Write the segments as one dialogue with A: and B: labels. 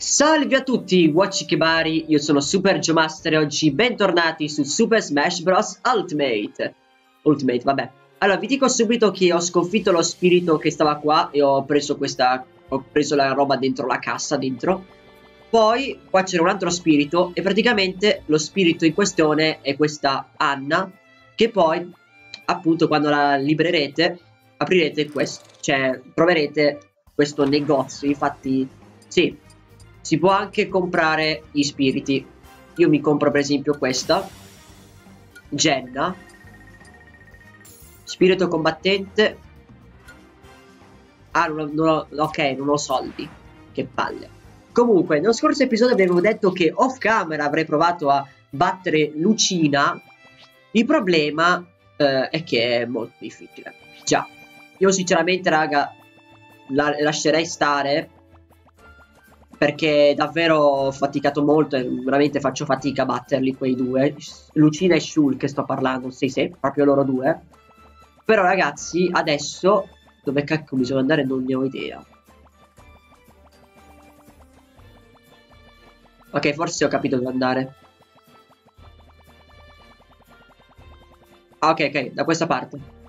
A: Salve a tutti, Watchikebari, io sono Super Geomaster e oggi bentornati su Super Smash Bros. Ultimate. Ultimate, vabbè. Allora, vi dico subito che ho sconfitto lo spirito che stava qua e ho preso questa... ho preso la roba dentro la cassa, dentro. Poi, qua c'era un altro spirito e praticamente lo spirito in questione è questa Anna, che poi, appunto, quando la libererete, aprirete questo, cioè, troverete questo negozio, infatti, sì, si può anche comprare gli spiriti. Io mi compro per esempio questa. Jenna. Spirito combattente. Ah, non non ok, non ho soldi. Che palle. Comunque, nello scorso episodio avevo detto che off camera avrei provato a battere Lucina. Il problema eh, è che è molto difficile. Già, io sinceramente, raga, la lascerei stare perché davvero ho faticato molto e veramente faccio fatica a batterli quei due. Lucina e Shul che sto parlando, sì sì, proprio loro due. Però ragazzi, adesso dove cacchio bisogna andare non ne ho idea. Ok, forse ho capito dove andare. Ah, ok, ok, da questa parte.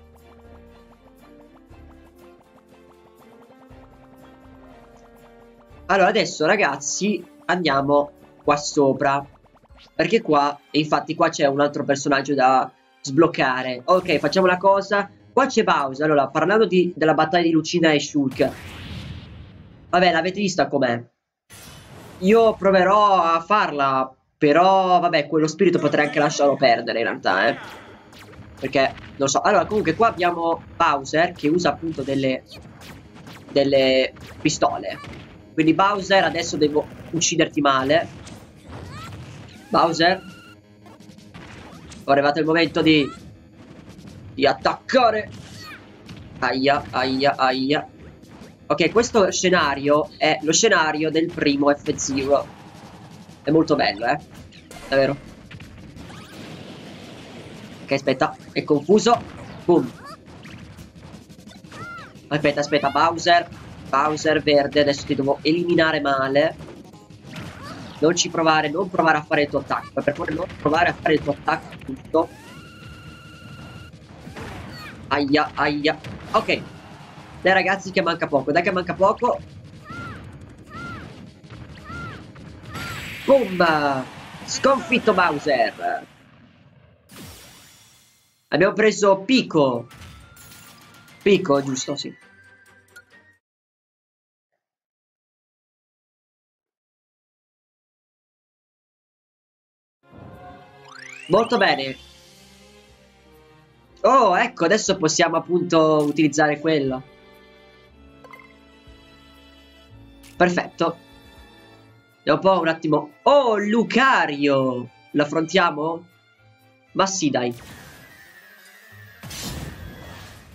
A: Allora, adesso ragazzi, andiamo qua sopra. Perché qua, e infatti qua c'è un altro personaggio da sbloccare. Ok, facciamo una cosa. Qua c'è Bowser. Allora, parlando di, della battaglia di Lucina e Shulk. Vabbè, l'avete vista com'è? Io proverò a farla, però vabbè, quello spirito potrei anche lasciarlo perdere in realtà, eh. Perché, non so. Allora, comunque qua abbiamo Bowser che usa appunto delle, delle pistole. Quindi Bowser, adesso devo ucciderti male. Bowser. È arrivato il momento di... Di attaccare. Aia, aia, aia. Ok, questo scenario è lo scenario del primo F-Zero. È molto bello, eh. Davvero. Ok, aspetta. È confuso. Boom. Aspetta, aspetta, Bowser. Bowser verde, adesso ti devo eliminare male. Non ci provare, non provare a fare il tuo attacco. Per favore, non provare a fare il tuo attacco tutto. Aia, aia. Ok. Dai ragazzi che manca poco, dai che manca poco. Boom! Sconfitto Bowser. Abbiamo preso Pico. Pico, giusto, sì. Molto bene. Oh, ecco, adesso possiamo appunto utilizzare quello. Perfetto. Dopo un attimo. Oh, Lucario! Lo affrontiamo? Ma sì, dai.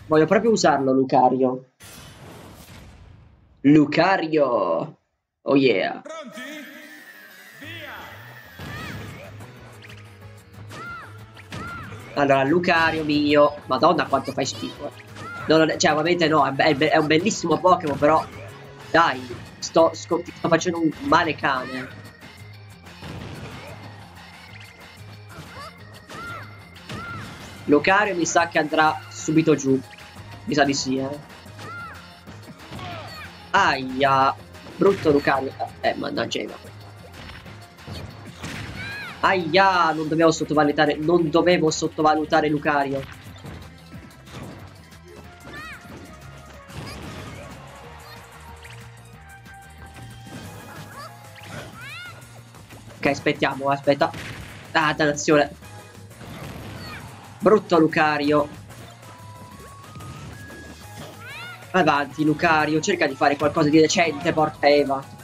A: Voglio proprio usarlo, Lucario. Lucario! Oh yeah. Pronti? Allora, Lucario mio, madonna quanto fai schifo. Non, cioè, ovviamente no, è, è, un bellissimo Pokémon, però dai, sto, sto, sto facendo un male cane. Lucario mi sa che andrà subito giù. Mi sa di sì, eh. Aia, brutto Lucario. Eh, mannaggia. Aia, non dovevo sottovalutare, non dovevo sottovalutare Lucario. Ok, aspettiamo, aspetta. Ah, dannazione. Brutto Lucario. Avanti, Lucario, cerca di fare qualcosa di decente, porca Eva.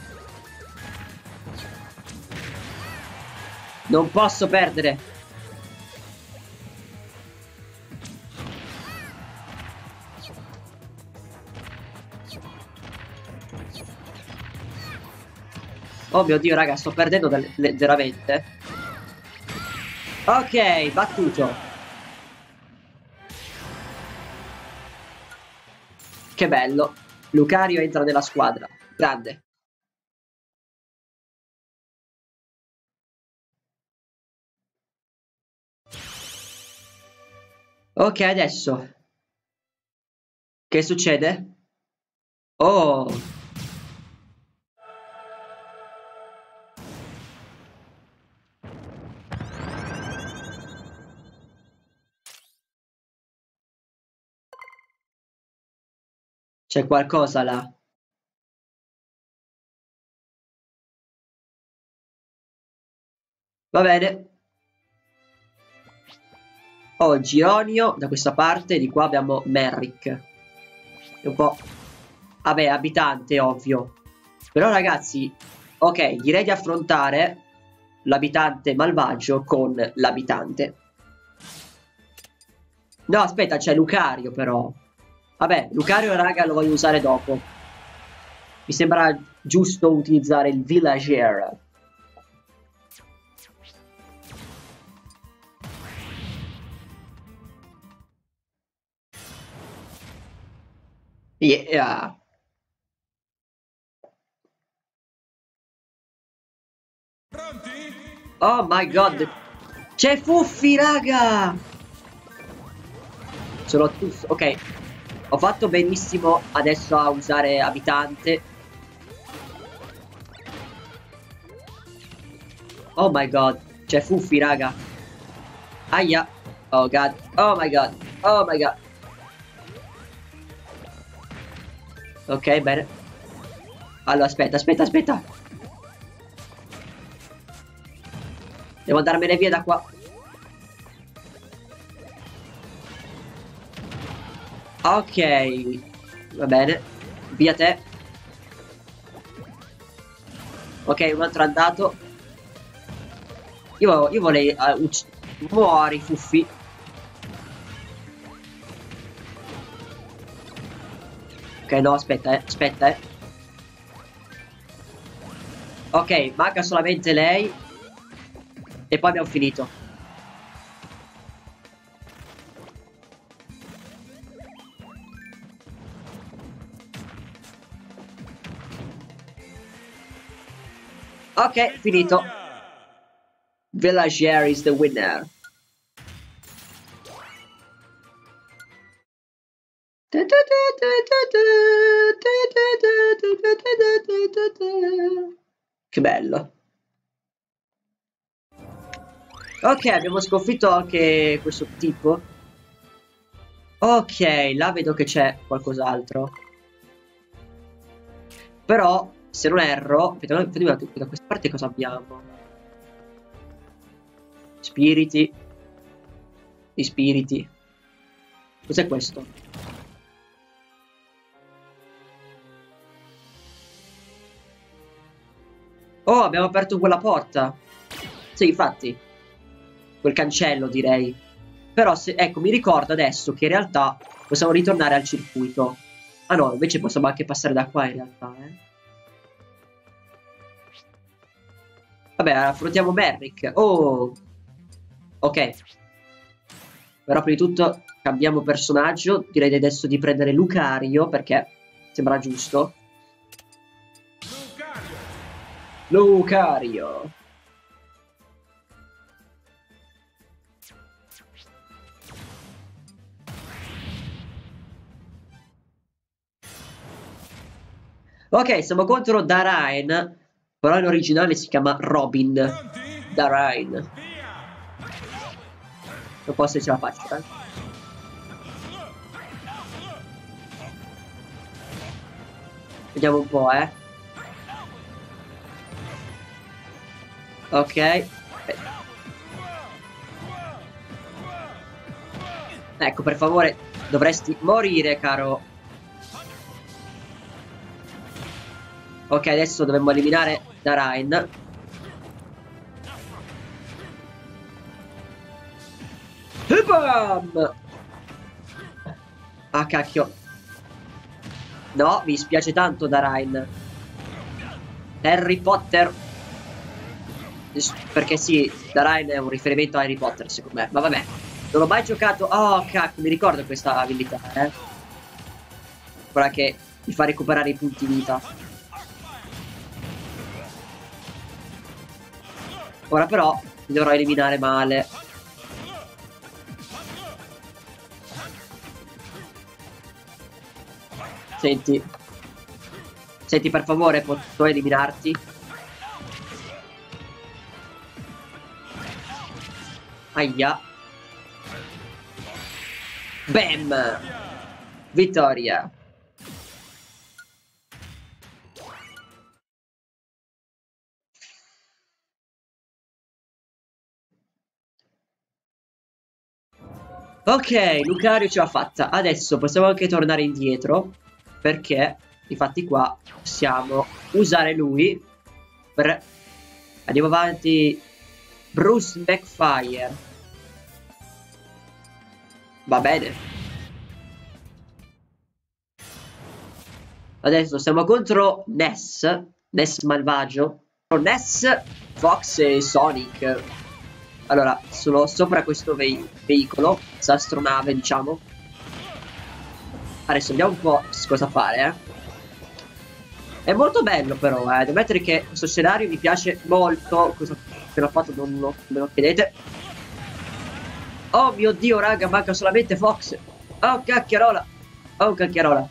A: Non posso perdere. Oh mio dio, raga, sto perdendo veramente. Ok, battuto. Che bello. Lucario entra nella squadra. Grande. Ok, adesso. Che succede? Oh. C'è qualcosa là. Va bene. Ho Gironio da questa parte, di qua abbiamo Merrick. È un po'... Vabbè, abitante, ovvio. Però ragazzi, ok, direi di affrontare l'abitante malvagio con l'abitante. No, aspetta, c'è Lucario però. Vabbè, Lucario, raga, lo voglio usare dopo. Mi sembra giusto utilizzare il Villager. Yeah.
B: Pronti?
A: Oh my god. C'è Fuffi, raga. Sono tuffo. Ok. Ho fatto benissimo adesso a usare abitante. Oh my god. C'è Fuffi, raga. Aia. Oh god. Oh my god. Oh my god. Ok, bene. Allora, aspetta, aspetta, aspetta. Devo andarmene via da qua. Ok. Va bene. Via te. Ok, un altro andato. Io, io vorrei... Uh, muori, fuffi. Ok, no, aspetta, eh. Aspetta, eh. Ok, manca solamente lei. E poi abbiamo finito. Ok, finito. Villagier is the winner. Che bello. Ok, abbiamo sconfitto anche questo tipo. Ok, là vedo che c'è qualcos'altro. Però, se non erro... Vediamo da questa parte cosa abbiamo. Spiriti. Gli spiriti. Cos'è questo? Oh, abbiamo aperto quella porta. Sì, infatti. Quel cancello, direi. Però, se, ecco, mi ricordo adesso che in realtà possiamo ritornare al circuito. Ah no, invece possiamo anche passare da qua in realtà, eh. Vabbè, affrontiamo Merrick. Oh! Ok. Però prima di tutto cambiamo personaggio. Direi adesso di prendere Lucario, perché sembra giusto. Lucario. Ok, siamo contro Darain, però in originale si chiama Robin. Darain. Non posso se ce la faccio, eh. Vediamo un po', eh. Ok. Ecco, per favore, dovresti morire, caro. Ok, adesso dobbiamo eliminare Darain. E bam! Ah, cacchio. No, mi spiace tanto Darain. Harry Potter perché sì, la Ryan è un riferimento a Harry Potter, secondo me. Ma vabbè, non ho mai giocato. Oh, cacchio, mi ricordo questa abilità, eh. Quella che mi fa recuperare i punti vita. Ora però mi dovrò eliminare male. Senti. Senti, per favore, posso eliminarti? Aia. Bam! Vittoria. Ok, Lucario ce l'ha fatta. Adesso possiamo anche tornare indietro. Perché, infatti qua, possiamo usare lui per... Andiamo avanti. Bruce McFire. Va bene. Adesso siamo contro Ness. Ness malvagio. Ness, Fox e Sonic. Allora, sono sopra questo ve veicolo, questa astronave, diciamo. Adesso vediamo un po' cosa fare, eh. È molto bello però, eh. Devo mettere che questo scenario mi piace molto. Cosa appena ho fatto non lo, me lo chiedete. Oh mio dio, raga, manca solamente Fox. Oh, cacchiarola. Oh, cacchiarola.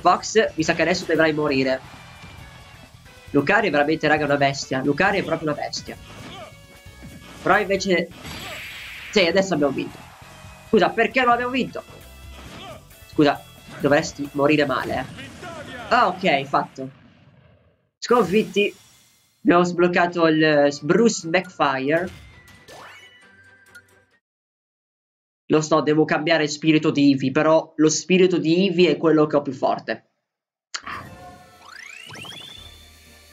A: Fox, mi sa che adesso dovrai morire. Lucario è veramente, raga, una bestia. Lucario è proprio una bestia. Però invece... Sì, adesso abbiamo vinto. Scusa, perché non abbiamo vinto? Scusa, dovresti morire male, eh. Ah, ok, fatto. Sconfitti. Abbiamo sbloccato il Bruce Backfire. Lo so, devo cambiare spirito di Eevee, però lo spirito di Eevee è quello che ho più forte.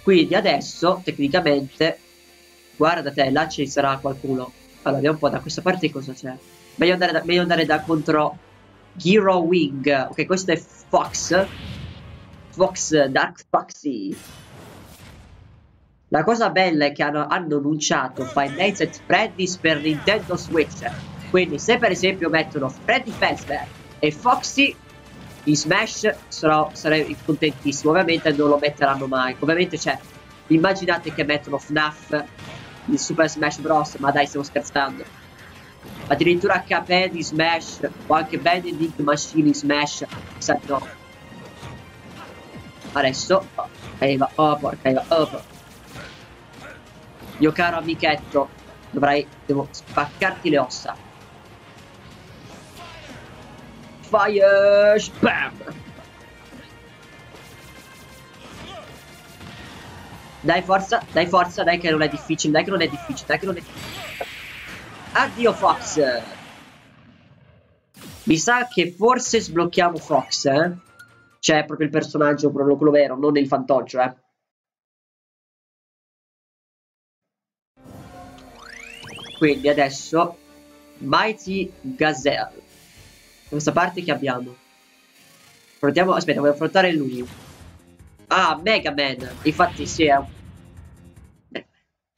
A: Quindi adesso, tecnicamente, Guarda te, là ci sarà qualcuno. Allora, vediamo un po' da questa parte cosa c'è. Meglio andare da, meglio andare da contro Giro Wing. Ok, questo è Fox. Fox, Dark Foxy. La cosa bella è che hanno, hanno annunciato Five Nights at Freddy's per Nintendo Switch. Quindi se per esempio mettono Freddy Fazbear e Foxy in Smash sarò, sarei contentissimo. Ovviamente non lo metteranno mai. Ovviamente c'è. Immaginate che mettono FNAF di Super Smash Bros. Ma dai, stiamo scherzando. Addirittura HP di Smash o anche Benedict Machine di Smash. Sa no. Adesso. Oh, Eva, oh porca Eva, oh porca. Mio caro amichetto, dovrai. Devo spaccarti le ossa. Fire! Spam! Dai forza, dai forza, dai che non è difficile, dai che non è difficile, dai che non è difficile. Addio Fox. Mi sa che forse sblocchiamo Fox, eh. Cioè, proprio il personaggio, proprio quello vero, non il fantoggio, eh. Quindi adesso Mighty Gazelle. Questa parte che abbiamo. Affrontiamo, aspetta, voglio affrontare lui. Ah, Mega Man. Infatti sì, è...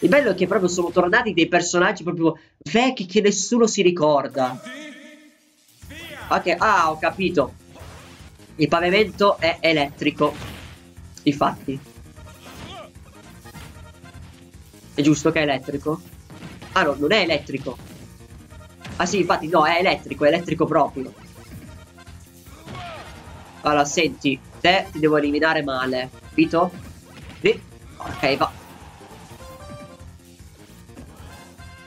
A: Il bello è che proprio sono tornati dei personaggi proprio vecchi che nessuno si ricorda. Ok, ah, ho capito. Il pavimento è elettrico. Infatti. È giusto che è elettrico? Ah no, non è elettrico. Ah sì, infatti no, è elettrico, è elettrico proprio. Allora, senti, te ti devo eliminare male, capito? Sì. Ok, va.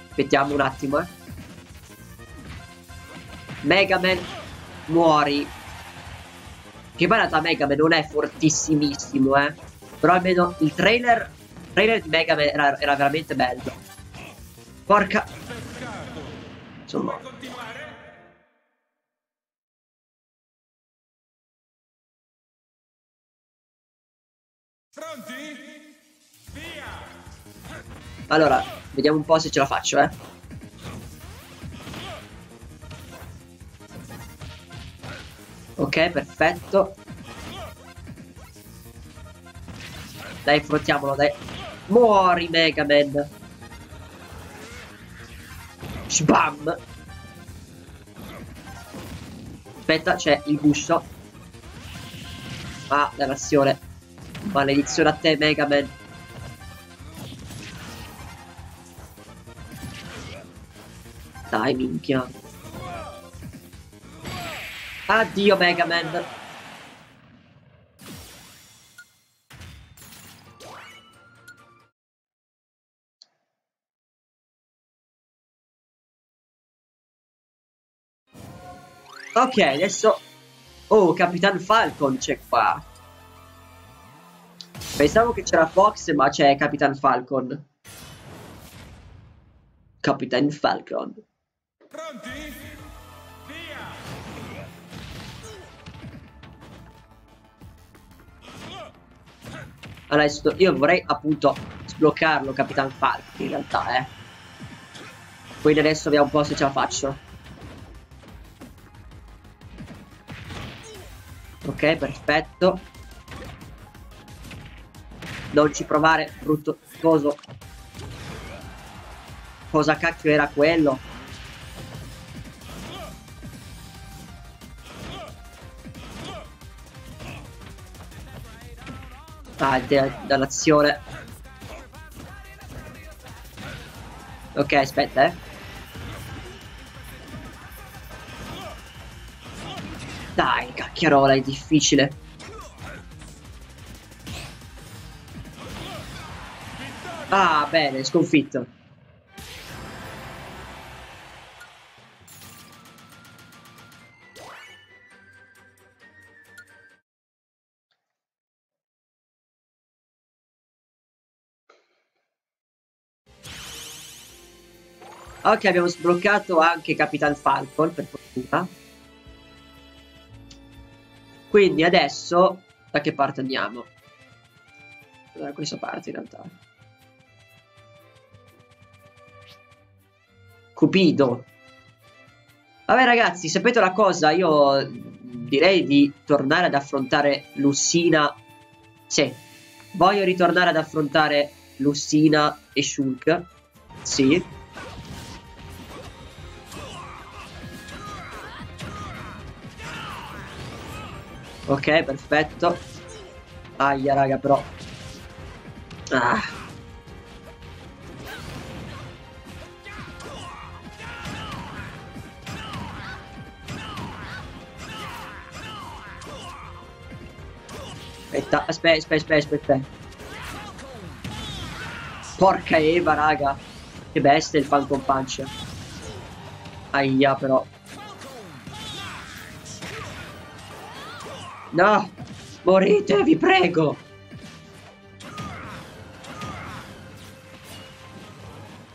A: Aspettiamo un attimo, eh. Mega Man, muori. Che poi in realtà Mega Man non è fortissimissimo, eh. Però almeno il trailer, il trailer di Mega Man era, era veramente bello. Porca... Insomma... Allora, vediamo un po' se ce la faccio, eh. Ok, perfetto. Dai, affrontiamolo, dai. Muori, Mega Man. Sbam. Aspetta, c'è il guscio. Ah, la nazione. Maledizione a te, Mega Man. dai, minchia. Addio, Mega Man. Ok, adesso... Oh, Capitan Falcon c'è qua. Pensavo che c'era Fox, ma c'è Capitan Falcon. Capitan Falcon.
B: Pronti? Via!
A: Adesso io vorrei appunto sbloccarlo, Capitan Falcon, in realtà, eh. Quindi adesso vediamo un po' se ce la faccio. Ok, perfetto. Non ci provare, brutto coso. Cosa cacchio era quello? Ah, dall'azione. Ok, aspetta, eh. Dai, cacchiarola, è difficile. Ah, bene, sconfitto. Ok, abbiamo sbloccato anche Capitan Falcon, per fortuna. Quindi adesso da che parte andiamo? Da questa parte in realtà. Cupido. Vabbè ragazzi, sapete una cosa? Io direi di tornare ad affrontare Lussina. Sì, voglio ritornare ad affrontare Lussina e Shulk. Sì. Ok, perfetto. Aia, raga, però. Ah. Aspetta, aspetta, aspetta, aspetta. Porca Eva, raga. Che bestia il Falcon Punch. Aia, però. No! Morite, vi prego!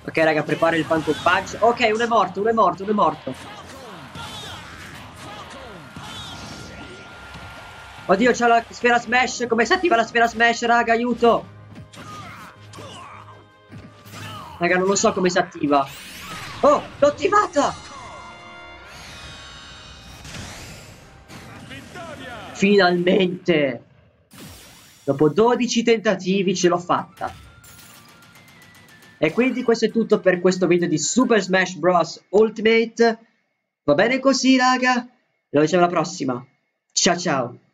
A: Ok, raga, prepara il Phantom Punch. Ok, uno è morto, uno è morto, uno è morto. Oddio, c'è la sfera smash. Come si attiva la sfera smash, raga? Aiuto! Raga, non lo so come si attiva. Oh, l'ho attivata! Finalmente! Dopo 12 tentativi ce l'ho fatta. E quindi questo è tutto per questo video di Super Smash Bros. Ultimate. Va bene così, raga? Noi ci vediamo alla prossima. Ciao ciao!